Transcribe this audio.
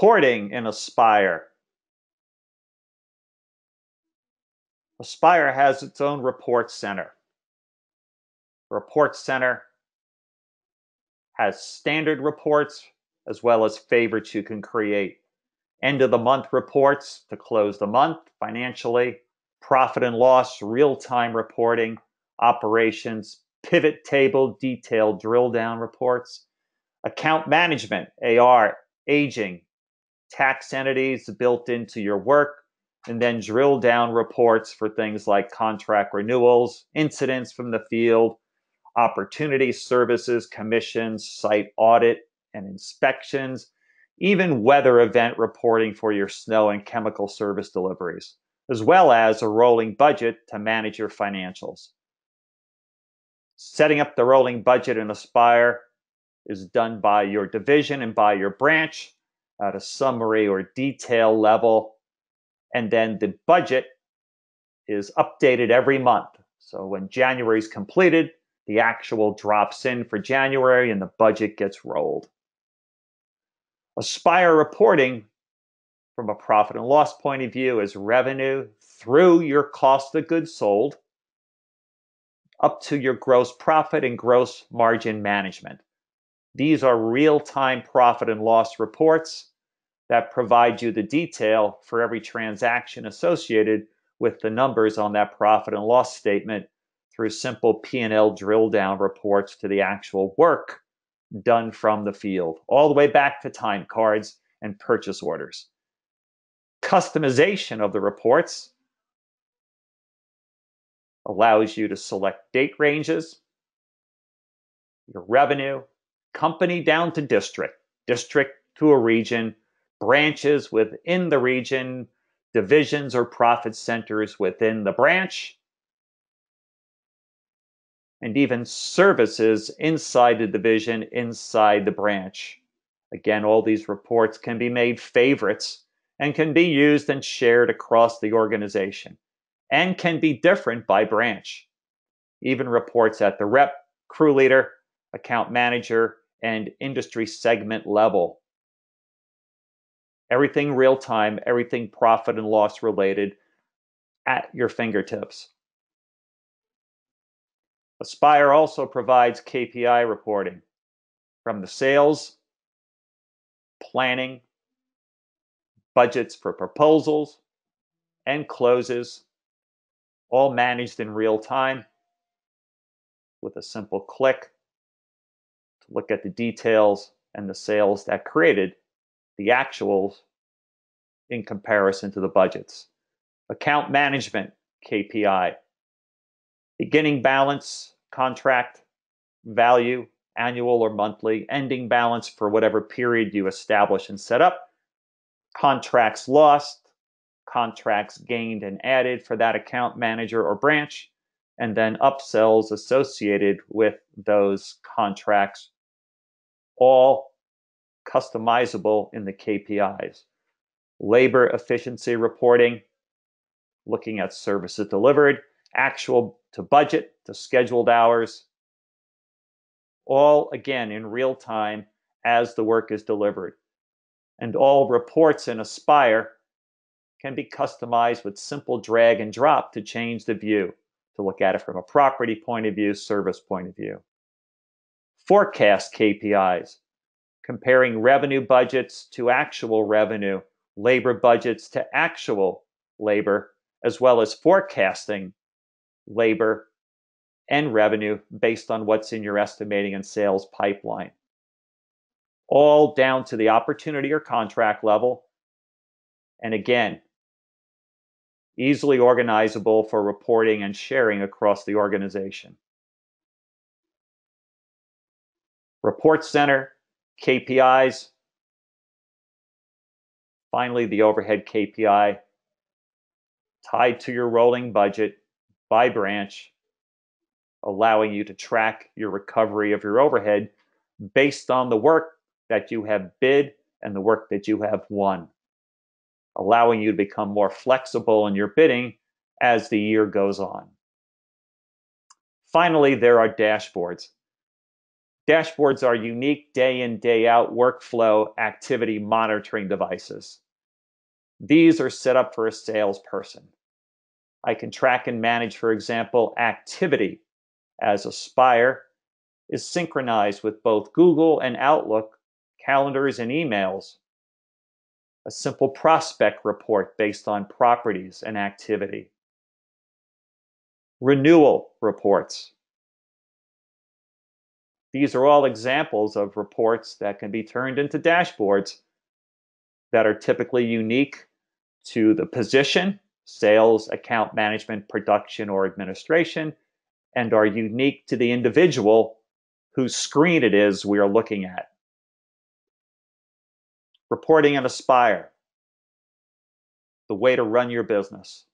Reporting in Aspire. Aspire has its own report center. Report center has standard reports as well as favorites you can create. End of the month reports to close the month financially, profit and loss, real time reporting, operations, pivot table, detailed drill down reports, account management, AR, aging, tax entities built into your work, and then drill down reports for things like contract renewals, incidents from the field, opportunity services, commissions, site audit and inspections, even weather event reporting for your snow and chemical service deliveries, as well as a rolling budget to manage your financials. Setting up the rolling budget in Aspire is done by your division and by your branch at a summary or detail level. And then the budget is updated every month. So when January is completed, the actual drops in for January and the budget gets rolled. Aspire reporting from a profit and loss point of view is revenue through your cost of goods sold up to your gross profit and gross margin management. These are real time profit and loss reports that provide you the detail for every transaction associated with the numbers on that profit and loss statement through simple P&L drill down reports to the actual work done from the field, all the way back to time cards and purchase orders. Customization of the reports allows you to select date ranges, your revenue, company down to district, district to a region, branches within the region, divisions or profit centers within the branch, and even services inside the division, inside the branch. Again, all these reports can be made favorites and can be used and shared across the organization and can be different by branch. Even reports at the rep, crew leader, account manager, and industry segment level. Everything real time, everything profit and loss related at your fingertips. Aspire also provides KPI reporting from the sales, planning, budgets for proposals, and closes, all managed in real time with a simple click to look at the details and the sales that created the actuals in comparison to the budgets. Account management KPI beginning balance, contract value, annual or monthly, ending balance for whatever period you establish and set up, contracts lost, contracts gained and added for that account manager or branch, and then upsells associated with those contracts, all customizable in the KPIs. Labor efficiency reporting, looking at services delivered, actual to budget to scheduled hours, all again in real time as the work is delivered. And all reports in Aspire can be customized with simple drag and drop to change the view, to look at it from a property point of view, service point of view. Forecast KPIs, comparing revenue budgets to actual revenue, labor budgets to actual labor, as well as forecasting labor, and revenue based on what's in your estimating and sales pipeline. All down to the opportunity or contract level. And again, easily organizable for reporting and sharing across the organization. Report Center, KPIs. Finally, the overhead KPI tied to your rolling budget by branch, allowing you to track your recovery of your overhead based on the work that you have bid and the work that you have won, allowing you to become more flexible in your bidding as the year goes on. Finally, there are dashboards. Dashboards are unique day in, day out workflow activity monitoring devices. These are set up for a salesperson. I can track and manage, for example, activity as Aspire is synchronized with both Google and Outlook calendars and emails. A simple prospect report based on properties and activity. Renewal reports. These are all examples of reports that can be turned into dashboards that are typically unique to the position, sales, account management, production, or administration, and are unique to the individual whose screen it is we are looking at. Reporting and Aspire, the way to run your business.